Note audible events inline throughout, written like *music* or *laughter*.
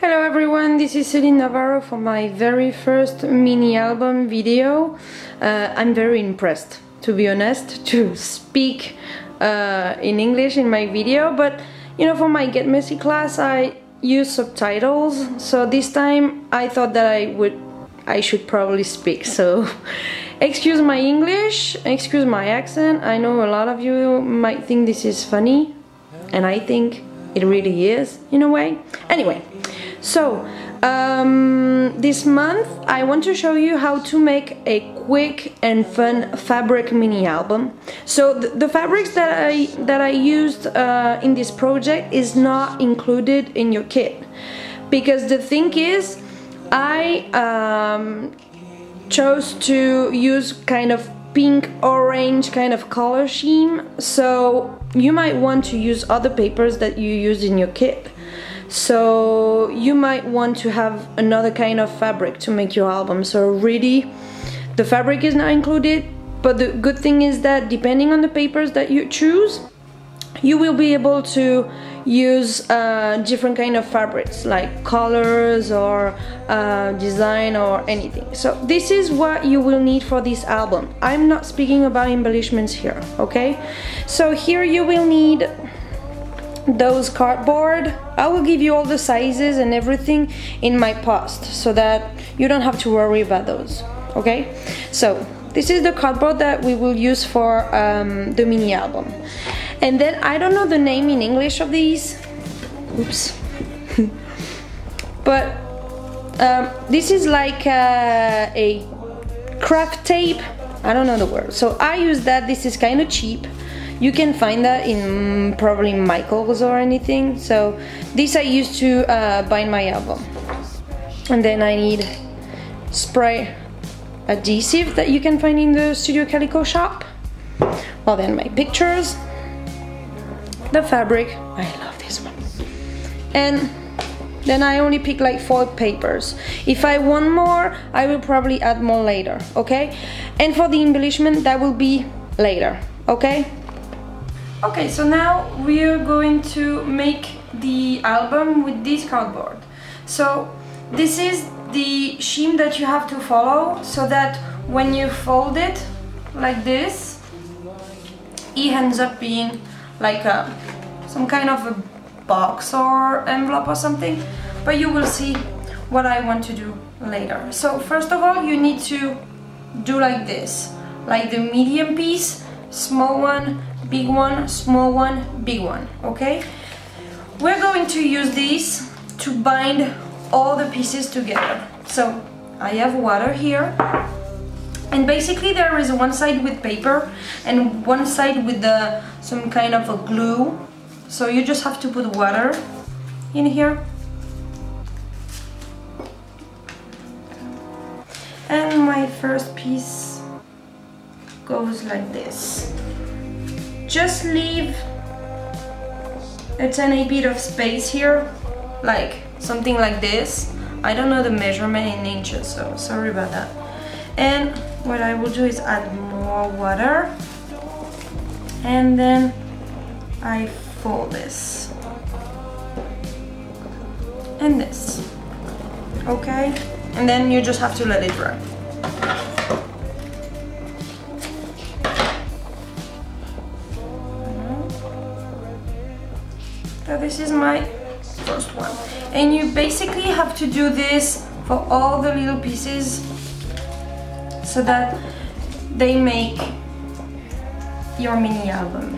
Hello everyone, this is Celine Navarro for my very first mini album video. Uh, I'm very impressed, to be honest, to speak uh, in English in my video, but you know, for my Get Messy class I use subtitles, so this time I thought that I would, I should probably speak, so *laughs* excuse my English, excuse my accent, I know a lot of you might think this is funny, and I think it really is, in a way. Anyway, so, um, this month I want to show you how to make a quick and fun fabric mini album. So the, the fabrics that I that I used uh, in this project is not included in your kit. Because the thing is I um, chose to use kind of pink orange kind of color scheme. So you might want to use other papers that you use in your kit so you might want to have another kind of fabric to make your album. So really the fabric is not included but the good thing is that depending on the papers that you choose you will be able to use uh, different kind of fabrics like colors or uh, design or anything. So this is what you will need for this album. I'm not speaking about embellishments here okay? So here you will need those cardboard. I will give you all the sizes and everything in my post so that you don't have to worry about those okay? So this is the cardboard that we will use for um, the mini album. And then I don't know the name in English of these. Oops. *laughs* But um, this is like a, a craft tape. I don't know the word. So I use that. This is kind of cheap you can find that in probably Michaels or anything. So this I used to uh, bind my album. And then I need spray adhesive that you can find in the Studio Calico shop. Well then my pictures, the fabric, I love this one. And then I only pick like four papers. If I want more, I will probably add more later, okay? And for the embellishment, that will be later, okay? Okay, so now we're going to make the album with this cardboard. So this is the shim that you have to follow so that when you fold it like this, it ends up being like a, some kind of a box or envelope or something, but you will see what I want to do later. So first of all, you need to do like this, like the medium piece, small one, big one, small one, big one, okay? We're going to use these to bind all the pieces together. So I have water here and basically there is one side with paper and one side with the some kind of a glue. So you just have to put water in here. And my first piece goes like this just leave a tiny bit of space here, like something like this. I don't know the measurement in inches, so sorry about that. And what I will do is add more water and then I fold this and this, okay? And then you just have to let it dry. This is my first one. And you basically have to do this for all the little pieces so that they make your mini album.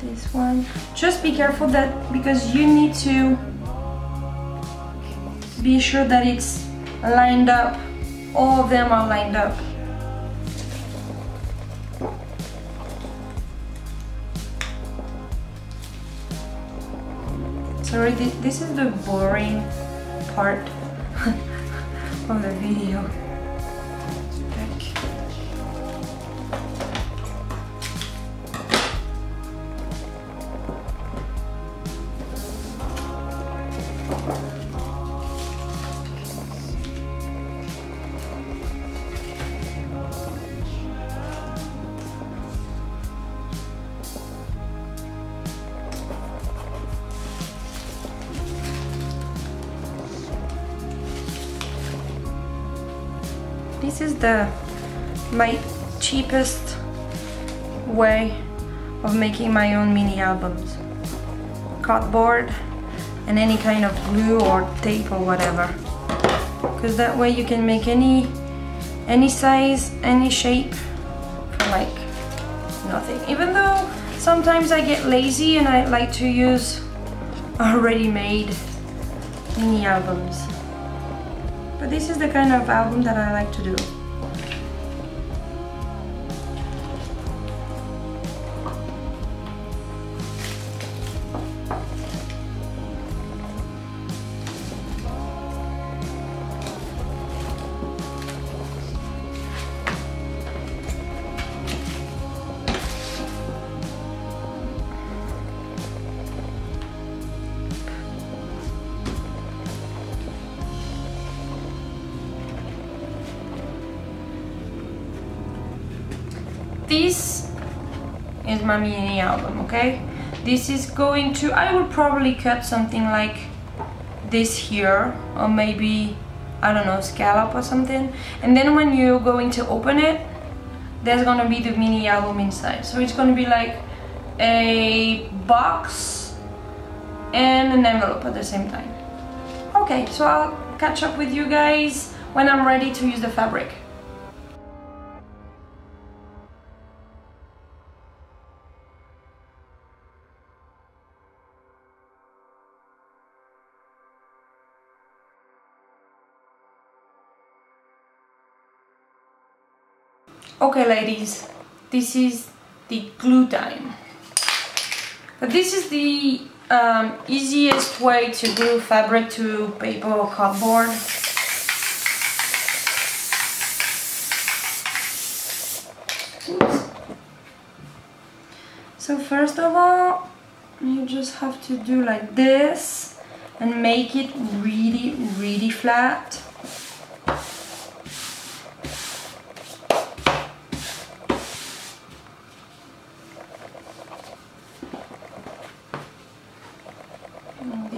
this one. Just be careful that because you need to be sure that it's lined up. All of them are lined up. Sorry, this is the boring part *laughs* of the video. This is the my cheapest way of making my own mini albums. Cardboard and any kind of glue or tape or whatever. Because that way you can make any any size any shape for like nothing. Even though sometimes I get lazy and I like to use already made mini albums but this is the kind of album that I like to do this is my mini album okay? This is going to I will probably cut something like this here or maybe I don't know scallop or something. And then when you're going to open it there's gonna be the mini album inside. So it's gonna be like a box and an envelope at the same time. Okay so I'll catch up with you guys when I'm ready to use the fabric Okay ladies, this is the glue time. But this is the um, easiest way to glue fabric to paper or cardboard. So first of all, you just have to do like this and make it really, really flat.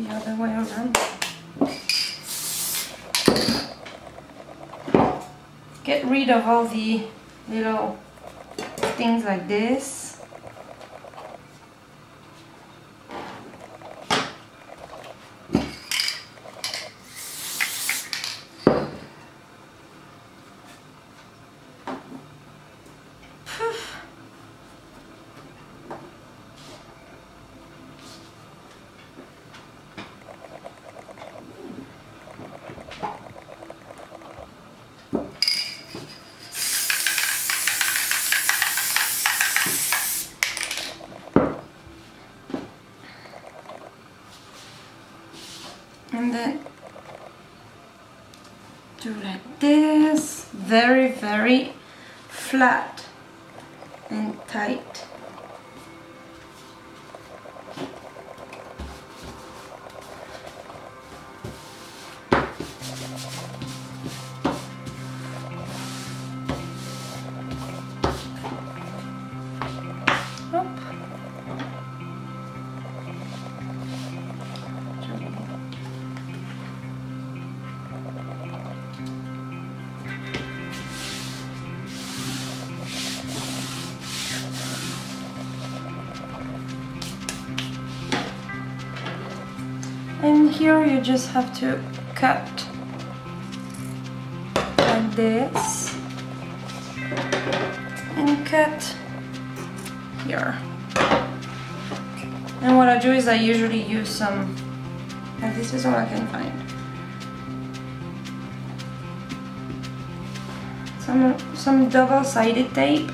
the other way around. Get rid of all the little things like this. and then do like this very very flat here you just have to cut like this and cut here. And what I do is I usually use some and this is all I can find. Some some double-sided tape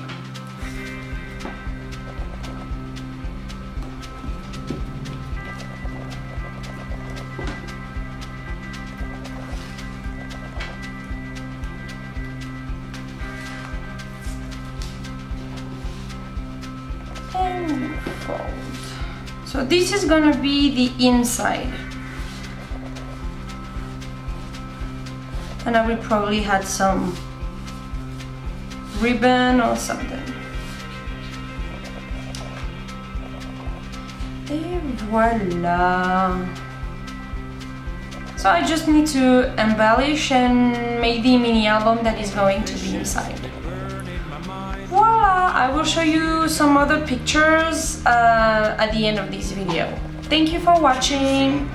So this is gonna be the inside. And I will probably add some ribbon or something. Et voila! So I just need to embellish and make the mini album that is going to be inside. I will show you some other pictures uh, at the end of this video. Thank you for watching!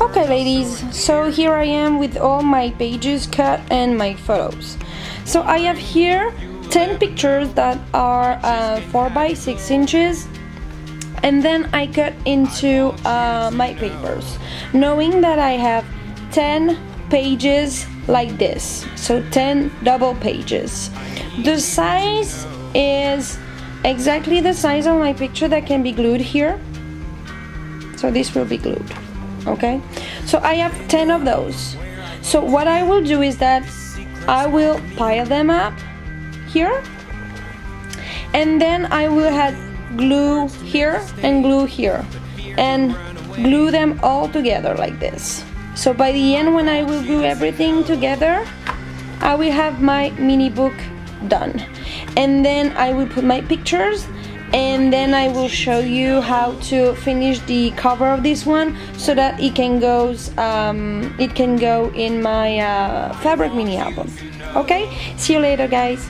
Okay ladies, so here I am with all my pages cut and my photos. So I have here 10 pictures that are uh, 4 by 6 inches and then I cut into uh, my papers knowing that I have 10 pages like this. So 10 double pages. The size is exactly the size of my picture that can be glued here. So this will be glued okay? So I have 10 of those. So what I will do is that I will pile them up here. And then I will have glue here and glue here. And glue them all together like this. So by the end when I will glue everything together I will have my mini book done. And then I will put my pictures and then I will show you how to finish the cover of this one so that it can goes um, it can go in my uh, fabric mini album. Okay? See you later guys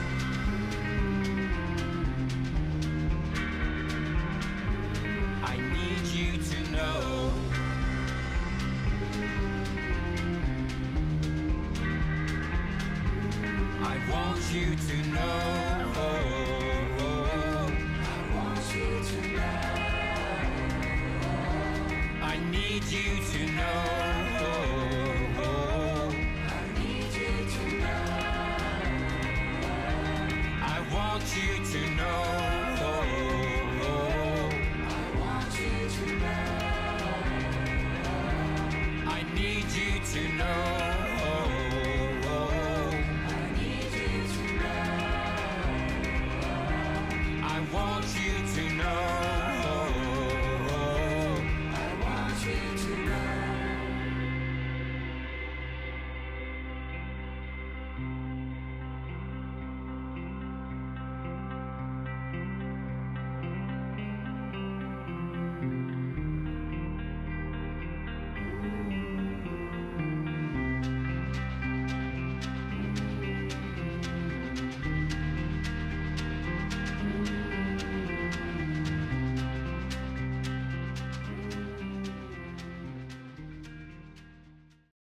you to know. I want you to know. I need you to know. I want you to know. I need you to know.